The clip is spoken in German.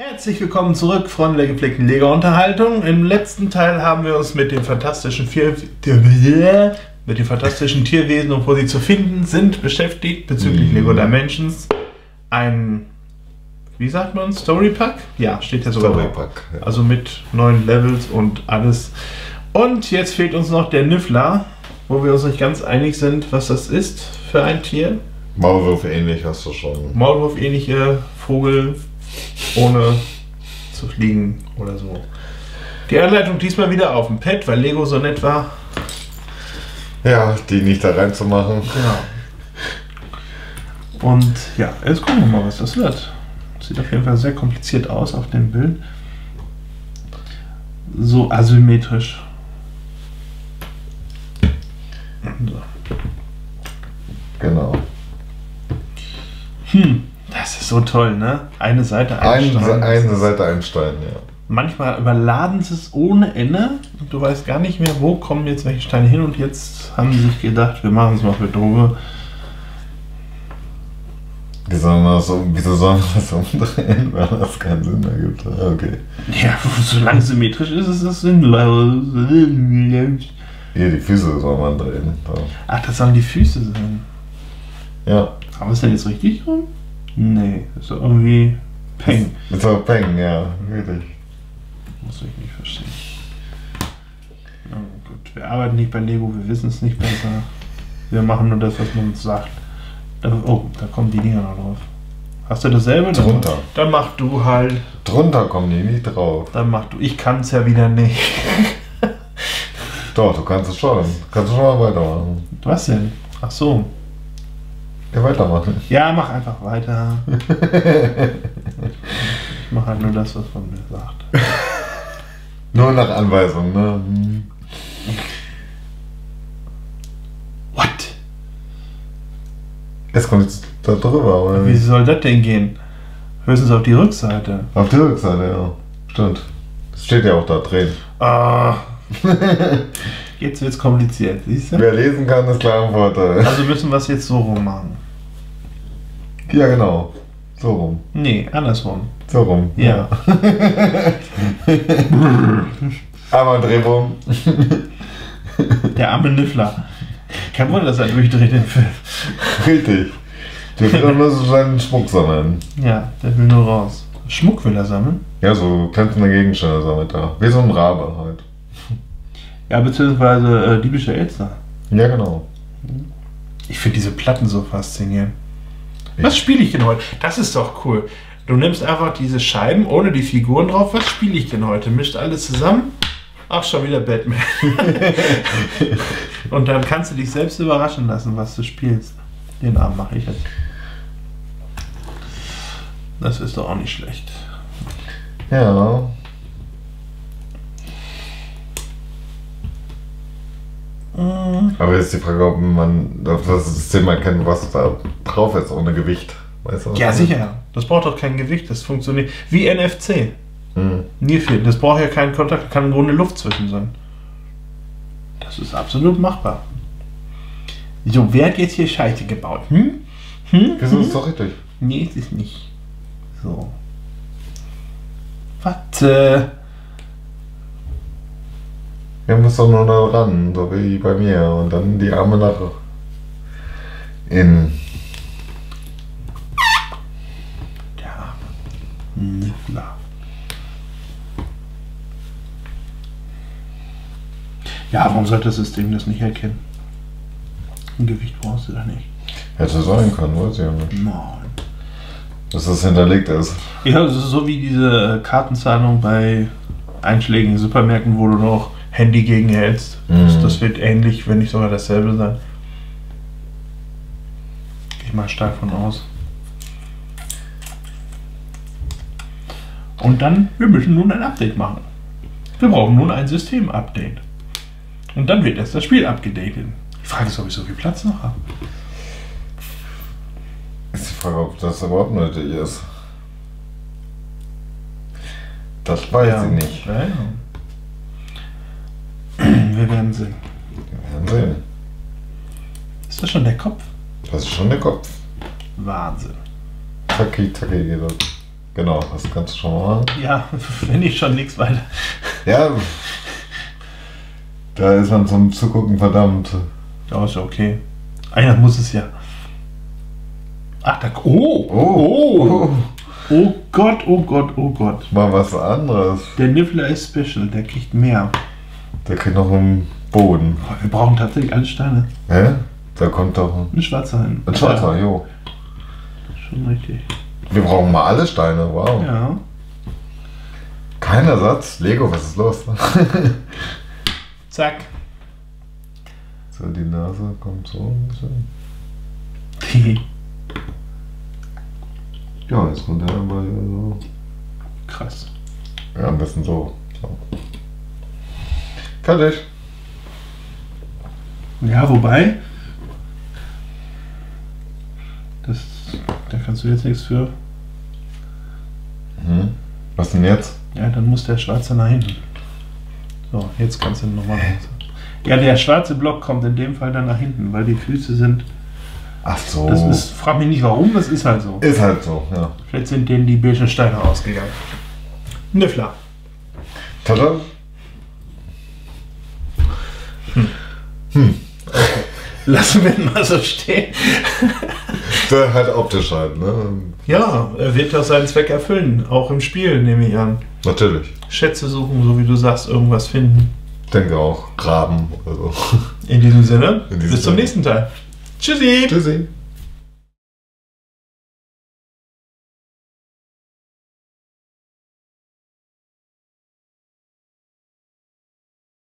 Herzlich willkommen zurück, Freunde der gepflegten Lego-Unterhaltung. Im letzten Teil haben wir uns mit den fantastischen vier, mit den fantastischen Tierwesen und wo sie zu finden sind beschäftigt bezüglich. Lego Dimensions. Ein, wie sagt man, Story Pack? Ja, steht ja sogar. Storypack. Ja. Also mit neuen Levels und alles. Und jetzt fehlt uns noch der Niffler, wo wir uns nicht ganz einig sind, was das ist für ein Tier. Maulwurf ähnlich hast du schon. Maulwurf-ähnliche Vogel ohne zu fliegen oder so. Die Anleitung diesmal wieder auf dem Pad, weil Lego so nett war. Ja, die nicht da reinzumachen. Genau. Und ja, jetzt gucken wir mal, was das wird. Sieht auf jeden Fall sehr kompliziert aus auf dem Bild. So asymmetrisch. So. Genau. Hm, so toll, ne? Eine Seite Ein, Stein. eine Seite ein Stein, ja. Manchmal überladen sie es ohne Ende und du weißt gar nicht mehr, wo kommen jetzt welche Steine hin und jetzt haben sie sich gedacht, wir machen es mal für Droge. Wie soll man das, so- wieso soll man das umdrehen, weil das keinen Sinn ergibt? Okay. Ja, solange es symmetrisch ist, ist es sinnlos. Hier, die Füße soll man drehen. Ach, das sollen die Füße sein. Ja. Aber ist das jetzt richtig rum? Nee, ist doch irgendwie Peng. Mit so Peng, ja, wirklich. Muss ich nicht verstehen. Na gut, wir arbeiten nicht bei Lego, wir wissen es nicht besser. Wir machen nur das, was man uns sagt. Oh, da kommen die Dinger noch drauf. Hast du dasselbe? Dann- Drunter. Dann mach du halt. Drunter kommen die nicht drauf. Dann mach du. Ich kann es ja wieder nicht. Doch, du kannst es schon. Kannst du schon mal weitermachen. Was denn? Ach so. Ja, weitermachen. Ja, mach einfach weiter. Ich mach halt nur das, was man mir sagt. Nur nach Anweisung, ne? What? Jetzt kommt jetzt da drüber, aber Wie soll das denn gehen? Höchstens auf die Rückseite. Auf der Rückseite, ja. Stimmt. Das steht ja auch da drin. Ah. Jetzt wird's kompliziert, siehst du? Wer lesen kann, ist klar im Vorteil. Also müssen wir es jetzt so rum machen. Ja, genau. So rum. Nee, andersrum. So rum. Ja. Einmal Drehbumm. Der arme Niffler. Kein Wunder, dass er durchdreht den Film. Richtig. Der will doch nur so seinen Schmuck sammeln. Ja, der will nur raus. Schmuck will er sammeln. Ja, so glänzende Gegenstände sammelt er. Wie so ein Rabe halt. Ja, beziehungsweise äh, diebische Elster. Ja, genau. Ich finde diese Platten so faszinierend. Was spiele ich denn heute? Das ist doch cool. Du nimmst einfach diese Scheiben ohne die Figuren drauf. Was spiele ich denn heute? Mischt alles zusammen? Ach, schon wieder Batman. Und dann kannst du dich selbst überraschen lassen, was du spielst. Den Abend mache ich jetzt. Das ist doch auch nicht schlecht. Ja. Aber jetzt die Frage, ob man das System erkennt, was da drauf ist, ohne Gewicht. Weißt du? was Ja, ich sicher. Das braucht doch kein Gewicht. Das funktioniert wie NFC. meine? Hm. Nierfilm. Das braucht ja keinen Kontakt. Kann im Grunde Luft zwischen sein. Das ist absolut machbar. So, wer hat jetzt hier Scheiße gebaut? Hm? Hm? Wieso hm? ist doch richtig? Nee, ist es nicht. So. Warte. Wir müssen doch nur da ran, so wie bei mir. Und dann die Arme nach innen. Der arme Niffler. Ja, warum sollte das System das nicht erkennen? Ein Gewicht brauchst du da nicht. Hätte sein können, weiß ich ja nicht. Nein. Dass das hinterlegt ist. Ja, das ist so wie diese Kartenzahlung bei einschlägigen Supermärkten, wo du noch Handy gegenhältst. Das, Mhm. das wird ähnlich, wenn nicht sogar dasselbe sein. Gehe ich mal stark von aus. Und dann, wir müssen nun ein Update machen. Wir brauchen nun ein System-Update. Und dann wird erst das Spiel abgedatet. Die Frage ist, ob ich so viel Platz noch habe. Ist die Frage, ob das überhaupt nötig ist. Das weiß Ja. ich nicht. Ja, ja. Wir werden sehen. Wir werden sehen. Ist das schon der Kopf? Das ist schon der Kopf. Wahnsinn. Taki, taki geht das. Genau, das kannst du schon mal machen. Ja, wenn ich schon nichts weiter. Ja. Da ist man zum Zugucken verdammt. Ja, ist ja okay. Einer muss es ja. Ach, da. Oh! Oh. Oh Gott, oh Gott, oh Gott. Mal was anderes. Der Niffler ist special, der kriegt mehr. Der kriegt noch einen Boden. Wir brauchen tatsächlich alle Steine. Hä? Da kommt doch ein, Ein schwarzer hin. ein Schwarzer, Ja, jo. schon richtig. Wir brauchen mal alle Steine, wow. Ja. Kein Ersatz. Lego, was ist los? Zack. so, die Nase kommt so ein bisschen. Ja, jetzt kommt er aber so. Krass. Ja, am besten so. so. Fertig. Ja, wobei. Das, da kannst du jetzt nichts für. Mhm. Was denn jetzt? Ja, dann muss der schwarze nach hinten. So, jetzt kannst du nochmal. Ja, der schwarze Block kommt in dem Fall dann nach hinten, weil die Füße sind. Ach so. Das ist, frag mich nicht warum, das ist halt so. Ist halt so, ja. Vielleicht sind denen die beigen Steine ausgegangen. Niffler. Tada. Lassen wir ihn mal so stehen. Der halt optisch halt, ne? Ja, er wird ja seinen Zweck erfüllen, auch im Spiel, nehme ich an. Natürlich. Schätze suchen, so wie du sagst, irgendwas finden. Denke auch. Graben oder so. In diesem Sinne, In diesem bis zum Sinne. nächsten Teil. Tschüssi! Tschüssi.